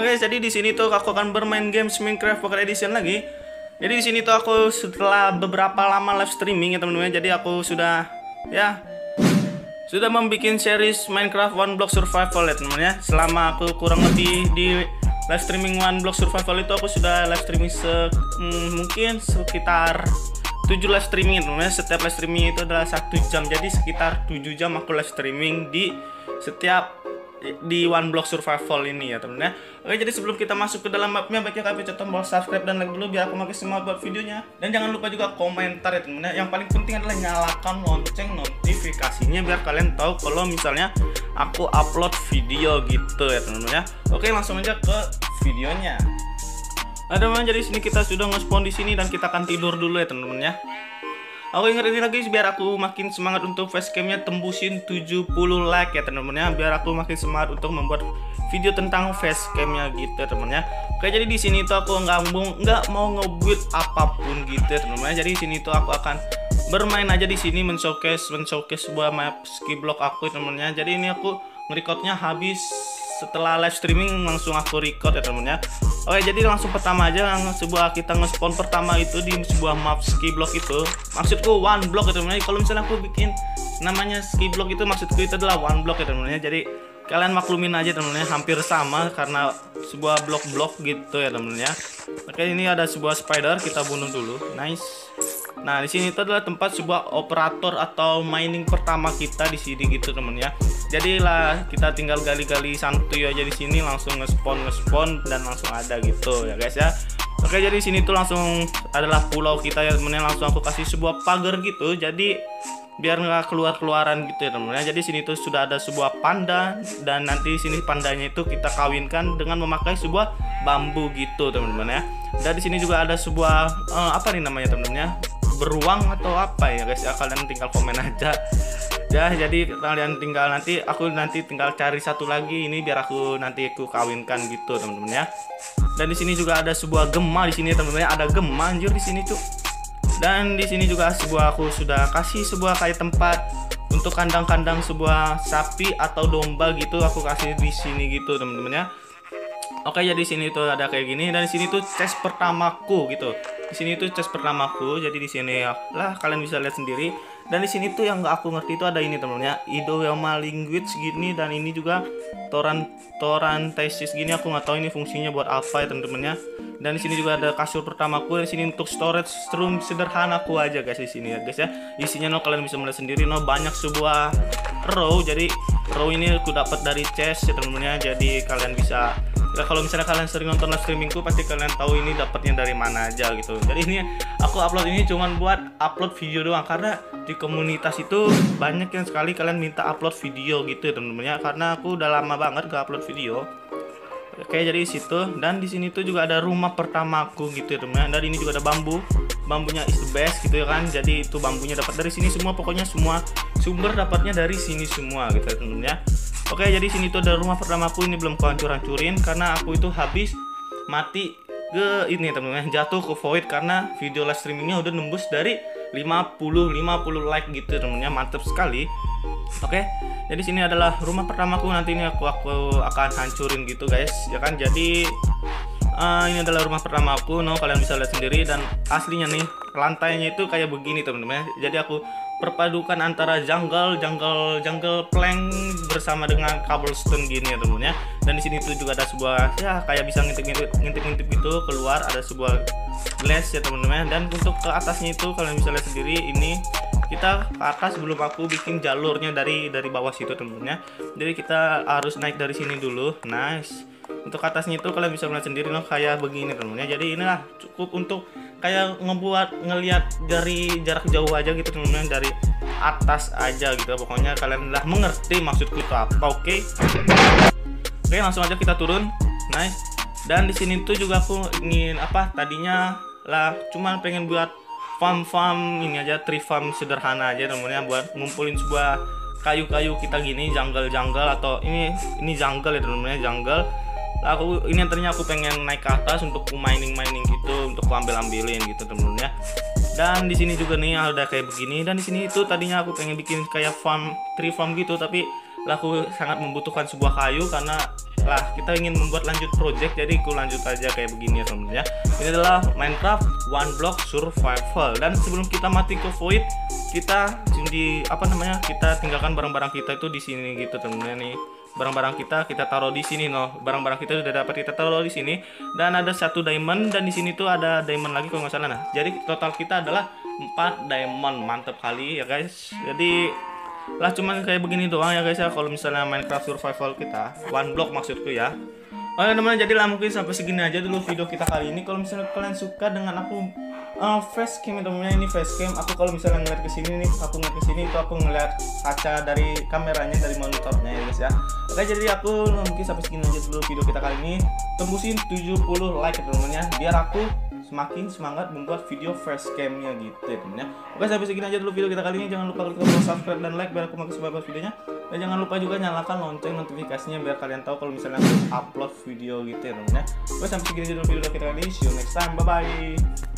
Oke, jadi di sini tuh aku akan bermain games Minecraft Pocket Edition lagi. Jadi di sini tuh aku setelah beberapa lama live streaming ya teman-teman. Jadi aku sudah ya sudah membuat series Minecraft One Block Survival ya teman-teman ya. Selama aku kurang lebih di live streaming One Block Survival itu aku sudah live streaming se hmm, mungkin sekitar 7 live streaming teman-teman. ya. Setiap live streaming itu adalah satu jam. Jadi sekitar 7 jam aku live streaming di setiap di One Block Survival ini ya temen ya. Oke jadi sebelum kita masuk ke dalam mapnya baiknya kalian pencet tombol subscribe dan like dulu biar aku makin semangat buat videonya. Dan jangan lupa juga komentar ya temen ya. Yang paling penting adalah nyalakan lonceng notifikasinya biar kalian tahu kalau misalnya aku upload video gitu ya temen ya. Oke langsung aja ke videonya. Ada teman jadi sini kita sudah nge-spawn di sini dan kita akan tidur dulu ya teman-teman ya Aku ingetin lagi biar aku makin semangat untuk facecamnya tembusin 70 like ya teman-teman ya biar aku makin semangat untuk membuat video tentang facecamnya gitu ya teman ya. Oke jadi di sini tuh aku nggak nggak mau nge-build apa pun gitu ya teman-teman ya. Jadi di sini tuh aku akan bermain aja di sini men-showcase men-showcase sebuah map ski block aku ya teman-teman ya. Jadi ini aku nge-recordnya habis setelah live streaming langsung aku record ya temen ya. Oke jadi langsung pertama aja sebuah kita nge-spawn pertama itu di sebuah map ski block itu. Maksudku one block ya temen ya. Kalau misalnya aku bikin namanya ski block itu maksudku itu adalah one block ya temen ya. Jadi kalian maklumin aja temen ya. Hampir sama karena sebuah blok-blok gitu ya temen ya. Oke ini ada sebuah spider kita bunuh dulu. Nice Nah, di sini itu adalah tempat sebuah operator atau mining pertama kita di sini gitu temen ya. Jadi lah kita tinggal gali-gali santuy aja di sini langsung nge-spawn nge-spawn dan langsung ada gitu ya guys ya. Oke, jadi sini tuh langsung adalah pulau kita ya temen ya. Langsung aku kasih sebuah pagar gitu. Jadi biar nggak keluar keluaran gitu ya temen ya. Jadi sini tuh sudah ada sebuah panda dan nanti sini pandanya itu kita kawinkan dengan memakai sebuah bambu gitu teman-teman ya. Dan di sini juga ada sebuah uh, apa nih namanya teman-teman ya? Beruang atau apa ya guys? Ya kalian tinggal komen aja. Ya jadi kalian tinggal nanti aku nanti tinggal cari satu lagi ini biar aku nanti aku kawinkan gitu teman-teman ya. Dan di sini juga ada sebuah gema di sini teman-teman ya. Ada gema anjir di sini tuh dan di sini juga sebuah aku sudah kasih sebuah kayak tempat untuk kandang-kandang sebuah sapi atau domba gitu aku kasih di sini gitu teman-teman ya. Oke jadi sini tuh ada kayak gini. Dan di sini tuh chest pertamaku gitu. Di sini tuh chest pertamaku. Jadi di sini ya lah kalian bisa lihat sendiri. Dan di sini tuh yang nggak aku ngerti itu ada ini temennya Idioma language gini dan ini juga toran toran tesis gini aku nggak tahu ini fungsinya buat apa ya temen-temennya. Dan di sini juga ada kasur pertamaku. Dan di sini untuk storage room sederhanaku aja guys di sini ya guys ya. Isinya no kalian bisa melihat sendiri no banyak sebuah row. Jadi row ini aku dapat dari chest ya temen-temennya. Jadi kalian bisa ya kalau misalnya kalian sering nonton live streamingku pasti kalian tahu ini dapatnya dari mana aja gitu. Jadi ini aku upload ini cuman buat upload video doang karena di komunitas itu banyak yang sekali kalian minta upload video gitu ya temen-temen ya. Karena aku udah lama banget gak upload video. Oke jadi situ dan di sini tuh juga ada rumah pertamaku gitu ya teman dan ini juga ada bambu. Bambunya is the best gitu ya kan. Jadi itu bambunya dapat dari sini semua pokoknya semua sumber dapatnya dari sini semua gitu ya teman ya Oke jadi sini tuh ada rumah pertamaku ini belum ku hancur-hancurin karena aku itu habis mati ke ini teman-teman jatuh ke void karena video live streamingnya udah nembus dari 50 50 like gitu temennya mantep sekali. Oke jadi sini adalah rumah pertamaku nanti ini aku aku akan hancurin gitu guys ya kan? Jadi uh, ini adalah rumah pertama aku no kalian bisa lihat sendiri dan aslinya nih lantainya itu kayak begini teman-teman jadi aku perpadukan antara jungle jungle jungle plank bersama dengan cobblestone gini ya teman ya. Dan di sini tuh juga ada sebuah ya kayak bisa ngintip-ngintip ngintip-ngintip gitu keluar ada sebuah glass ya teman-teman dan untuk ke atasnya itu kalian bisa lihat sendiri ini kita ke atas sebelum aku bikin jalurnya dari dari bawah situ teman-teman ya. Jadi kita harus naik dari sini dulu nice. Untuk atasnya itu kalian bisa melihat sendiri loh kayak begini teman-teman ya. Jadi inilah cukup untuk kayak ngebuat ngelihat dari jarak jauh aja gitu teman-teman dari atas aja gitu. Pokoknya kalian lah mengerti maksudku itu apa oke? Okay? oke langsung aja kita turun. Nice. Dan di sini tuh juga aku ingin apa tadinya lah cuman pengen buat farm-farm ini aja tree farm sederhana aja teman-teman ya buat ngumpulin sebuah kayu-kayu kita gini jungle-jungle atau ini ini jungle ya teman-teman ya jungle aku ini antaranya aku pengen naik ke atas untuk mining mining gitu untuk ambil ambilin gitu temen ya. Dan di sini juga nih ada kayak begini. Dan di sini itu tadinya aku pengen bikin kayak farm tree farm gitu tapi aku sangat membutuhkan sebuah kayu karena lah kita ingin membuat lanjut project jadi aku lanjut aja kayak begini ya teman-teman ya. Ini adalah Minecraft One Block Survival. Dan sebelum kita mati ke void kita di apa namanya kita tinggalkan barang-barang kita itu di sini gitu teman-teman nih. Barang-barang kita kita taruh di sini noh. Barang-barang kita sudah dapat kita taruh di sini. Dan ada satu diamond dan di sini tuh ada diamond lagi kalau nggak salah nah. Jadi total kita adalah 4 diamond. Mantap kali ya guys. Jadi lah cuman kayak begini doang ya guys ya. Kalau misalnya Minecraft survival kita one block maksudku ya. Oh ya teman-teman jadi lah mungkin sampai segini aja dulu video kita kali ini. Kalau misalnya kalian suka dengan aku uh, face cam ya teman-teman ini face cam. Aku kalau misalnya ngeliat ke sini nih aku ngeliat ke sini itu aku ngeliat kaca dari kameranya dari monitornya ya guys ya. Oke jadi aku mungkin sampai segini aja dulu video kita kali ini. Tembusin 70 like ya teman-teman ya. Biar aku semakin semangat membuat video first camnya gitu ya temen ya. Oke sampai segini aja dulu video kita kali ini. Jangan lupa klik tombol subscribe dan like biar aku makin semangat videonya. Dan jangan lupa juga nyalakan lonceng notifikasinya biar kalian tahu kalau misalnya aku upload video gitu ya temen ya. Oke sampai segini aja dulu video kita kali ini. See you next time. Bye bye